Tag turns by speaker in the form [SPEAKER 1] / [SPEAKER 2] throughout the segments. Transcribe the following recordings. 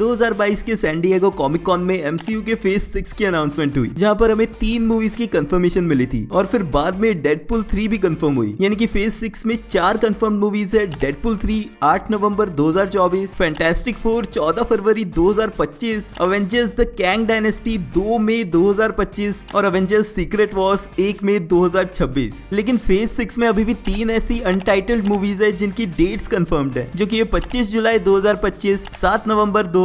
[SPEAKER 1] 2022 के San Diego comic cone में MCU के फ़ेज़ सिक्स की अनाउंसमेंट हुई, जहाँ पर हमें तीन मूवीज़ की कंफर्मेशन मिली थी, और फिर बाद में डेडपुल थ्री भी कंफर्म हुई, यानी कि फ़ेज़ सिक्स में चार कंफर्म मूवीज़ है डेडपुल थ्री आठ नवंबर 2024 फैंटास्टिक फोर चौदह फरवरी 2025 अवेंजर्स द कैंग डायनेस्टी दो मई 2025 और अवेंजर्स सीक्रेट वॉर्स एक मई 2026 लेकिन फ़ेज़ सिक्स में अभी भी तीन ऐसी अनटाइटल्ड मूवीज़ है जिनकी डेट्स कंफर्म्ड है, जो कि ये 25 जुलाई 2025 7 नवंबर 2025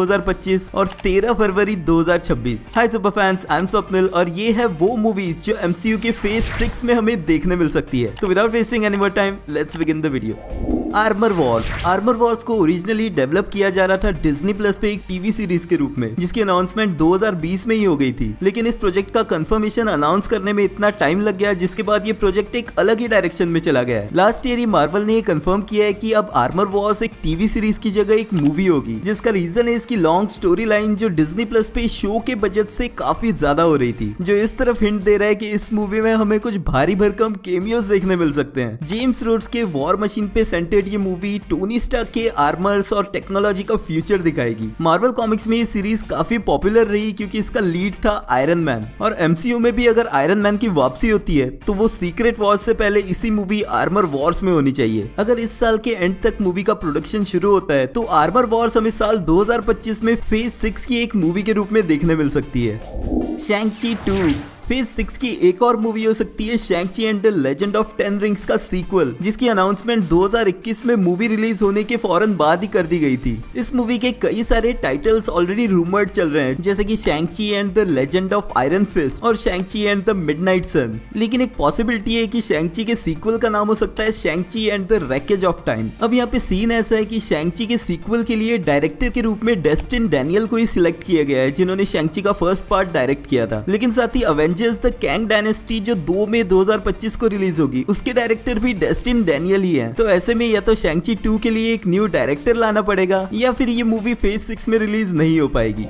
[SPEAKER 1] और 13 फरवरी 2026 hi super fans I am Swapnil और ये है वो मूवी जो एमसीयू के फ़ेज़ सिक्स में हमें देखने मिल सकती है। तो without wasting any more time let's begin the video Armor Wars Armor Wars को ओरिजिनली डेवलप किया जा रहा था डिज्नी प्लस पे एक टीवी सीरीज़ के रूप में, जिसकी अनाउंसमेंट 2020 में ही हो गई थी। लेकिन इस प्रोजेक्ट का कंफर्मेशन अनाउंस करने में इतना टाइम लग गया, जिसके बाद ये प्रोजेक्ट एक अलग ही डायरेक्शन में चला गया है। लास्ट ईयर ही मार्वल ने ये कंफर्म किया है कि अब आर्मर वॉर्स एक टीवी सीरीज़ की जगह एक मूवी होगी, जिसका रीजन है इसकी लॉन्ग स्टोरी लाइन जो डिज्नी प्लस पे शो के बजट से काफ़ी ज़्यादा हो रही थी, जो इस तरफ़ हिंट दे रहा है की इस मूवी में हमें कुछ भारी भरकम केमियोज देखने मिल सकते हैं। जेम्स रोड्स के वॉर मशीन पे सेंटेड ये मूवी टोनी स्टार्क के आर्मर्स और टेक्नोलॉजी का फ्यूचर दिखाएगी। मार्वल कॉमिक्स में ये सीरीज़ काफ़ी पॉपुलर रही क्योंकि इसका लीड था आयरन मैन और एमसीयू में भी अगर आयरन मैन की वापसी होती है तो वो सीक्रेट वॉर्स से पहले इसी मूवी आर्मर वॉर्स में होनी चाहिए। अगर इस साल के एंड तक मूवी का प्रोडक्शन शुरू होता है तो आर्मर वॉर्स हमें साल 2025 में फ़ेज़ सिक्स की एक मूवी के रूप में देखने मिल सकती है। शैंगची टू फ़ेज़ सिक्स की एक और मूवी हो सकती है Shang Chi and the legend of ten rings का सीक्वल जिसकी अनाउंसमेंट 2021 में मूवी रिलीज़ होने के फ़ौरन बाद ही कर दी गई थी। इस मूवी के कई सारे टाइटल्स ऑलरेडी रूमर्ड चल रहे हैं, जैसे कि Shang Chi and the legend of Iron Fist और Shang Chi and the midnight sun लेकिन एक पॉसिबिलिटी है कि शैंगची के सीक्वल का नाम हो सकता है Shang Chi and the wreckage of time अब यहाँ पे सीन ऐसा है कि शैंगची के सीक्वल के लिए डायरेक्टर के रूप में डेस्टिन डैनियल को ही सिलेक्ट किया गया है, जिन्होंने शैंगची का फ़र्स्ट पार्ट डायरेक्ट किया था। लेकिन साथ ही Avenger Avengers the Kang Dynasty जो दो मई 2025 को रिलीज़ होगी, उसके डायरेक्टर भी डेस्टिन डेनियल ही है। तो ऐसे में या तो शैंगची टू के लिए एक न्यू डायरेक्टर लाना पड़ेगा, या फिर ये मूवी फ़ेज़ सिक्स में रिलीज़ नहीं हो पाएगी।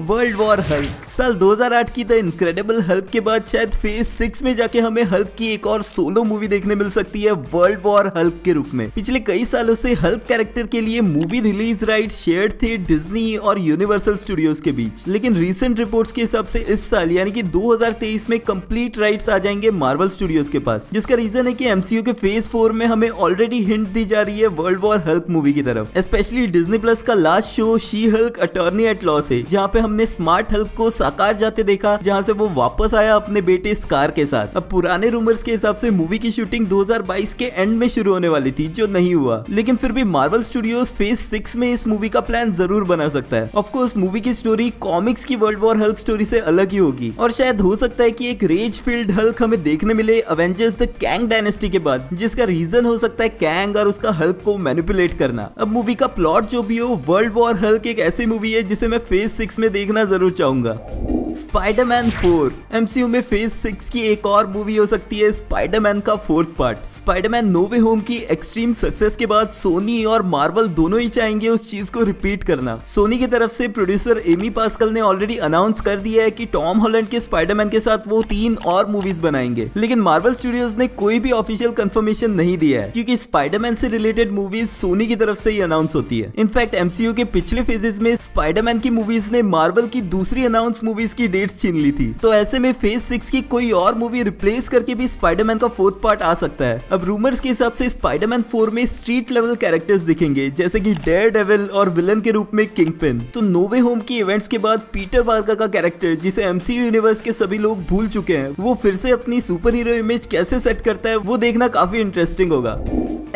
[SPEAKER 1] वर्ल्ड वॉर हल्क साल 2008 की द इनक्रेडिबल हल्क के बाद शायद फ़ेज़ सिक्स में जाके हमें हल्क की एक और सोलो मूवी देखने मिल सकती है वर्ल्ड वॉर हल्क के रूप में। पिछले कई सालों से हल्क कैरेक्टर के लिए मूवी रिलीज़ राइट शेयर थे डिज्नी और यूनिवर्सल स्टूडियोज के बीच। लेकिन रिसेंट रिपोर्ट के हिसाब से इस साल, यानी कि 2023 में कंप्लीट राइट्स आ जाएँगे मार्वल स्टूडियोज के पास, जिसका रीजन है कि एमसीयू के फ़ेज़ फोर में हमें ऑलरेडी हिंट दी जा रही है वर्ल्ड वॉर हल्क मूवी की तरफ़। स्पेशली डिज्नी प्लस का last show she Hulk attorney at law से, जहाँ पे हमने स्मार्ट हल्क को साकार जाते देखा, जहाँ से वो वापस आया अपने बेटे स्कार के साथ। अब पुराने रूमर्स के हिसाब से मूवी की शूटिंग 2022 के एंड में शुरू होने वाली थी, जो नहीं हुआ। लेकिन फिर भी मार्वल स्टूडियोज फ़ेज़ सिक्स में इस मूवी का प्लान ज़रूर बना सकता है। ऑफकोर्स मूवी की स्टोरी कॉमिक्स की वर्ल्ड वॉर हल्क स्टोरी से अलग ही होगी। और शायद हो सकता है कि एक रेज फ़ील्ड हल्क हमें देखने मिले अवेंजर्स द कैंग डायनेस्टी के बाद, जिसका रीजन हो सकता है कैंग और उसका हल्क को मैनिपुलेट करना। अब मूवी का प्लॉट जो भी हो वर्ल्ड वॉर हल्क एक ऐसी मूवी है जिसे मैं फ़ेज़ सिक्स में देखना ज़रूर चाहूँगा। स्पाइडरमैन 4 एमसीयू में फ़ेज़ सिक्स की एक और मूवी हो सकती है स्पाइडरमैन का fourth part Spiderman no way home की एक्सट्रीम सक्सेस के बाद सोनी और मार्वल दोनों ही चाहेंगे उस चीज़ को रिपीट करना. सोनी की तरफ़ से प्रोड्यूसर एमी पास्कल ने ऑलरेडी अनाउंस कर दिया है कि टॉम हॉलैंड के स्पाइडरमैन के साथ वो तीन और मूवीज़ बनाएँगे. लेकिन मार्वल स्टूडियोज ने कोई भी ऑफिशियल कंफर्मेशन नहीं दिया है, क्योंकि स्पाइडरमैन से रिलेटेड मूवीज़ सोनी की तरफ़ से ही अनाउंस होती है. इनफैक्ट एमसीयू के पिछले फेजेस में स्पाइडरमैन की मूवीज़ ने मार्वल की दूसरी अनाउंस मूवीज़ की डेट्स छीन ली थी। तो ऐसे में फ़ेज़ सिक्स की कोई और मूवी रिप्लेस करके भी स्पाइडरमैन का फोर्थ पार्ट आ सकता है। अब रूमर्स के हिसाब से स्पाइडरमैन फोर में स्ट्रीट लेवल कैरेक्टर्स दिखेंगे, जैसे कि डेयर डेविल और विलन के रूप में किंग पिन तो नोवे होम की इवेंट्स के बाद पीटर पार्कर का कैरेक्टर जिसे एमसीयू यूनिवर्स के सभी लोग भूल चुके हैं, वो फिर से अपनी सुपर हीरो इमेज कैसे सेट करता है, वो देखना काफ़ी इंटरेस्टिंग होगा।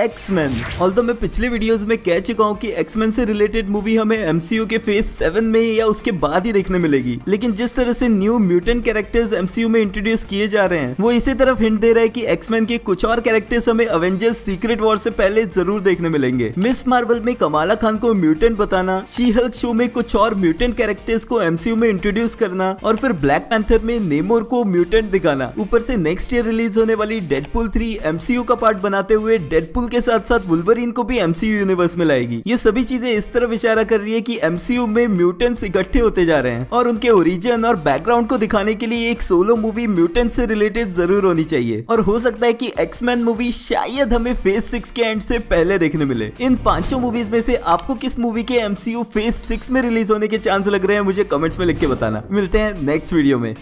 [SPEAKER 1] एक्समैन ऑल्दो मैं पिछले वीडियोस में कह चुका हूँ कि एक्समैन से रिलेटेड मूवी हमें एमसीयू के फ़ेज़ सेवन में या उसके बाद ही देखने मिलेगी। लेकिन जिस तरह से न्यू म्यूटेंट कैरेक्टर्स एमसीयू में इंट्रोड्यूस किए जा रहे हैं, वो इसी तरफ़ हिंट दे रहा है कि एक्समैन के कुछ और कैरेक्टर्स हमें अवेंजर्स सीक्रेट वॉर से पहले ज़रूर देखने मिलेंगे। मिस मार्वल में कमाला खान को म्यूटेंट बताना शी शो में कुछ और म्यूटेंट कैरेक्टर्स को एमसीयू में इंट्रोड्यूस करना, और फिर ब्लैक पैंथर में नेमोर को म्यूटेंट दिखाना। ऊपर से नेक्स्ट ईयर रिलीज़ होने वाली डेडपुल थ्री एमसीयू का पार्ट बनाते हुए डेडपुल डेडपुल के साथ साथ वुलवरीन को भी एमसीयू यूनिवर्स में लाएगी। ये सभी चीज़ें इस तरफ़ इशारा कर रही है कि एमसीयू में म्यूटेंट्स इकट्ठे होते जा रहे हैं और उनके ओरिजिन और बैकग्राउंड को दिखाने के लिए एक सोलो मूवी म्यूटेंट से रिलेटेड ज़रूर होनी चाहिए। और हो सकता है की एक्समैन मूवी शायद हमें फ़ेज़ सिक्स के एंड से पहले देखने मिले। इन पाँचों मूवीज़ में से आपको किस मूवी के एमसीयू फ़ेज़ सिक्स में रिलीज़ होने के चांस लग रहे हैं मुझे कमेंट्स में लिख के बताना। मिलते हैं नेक्स्ट वीडियो में।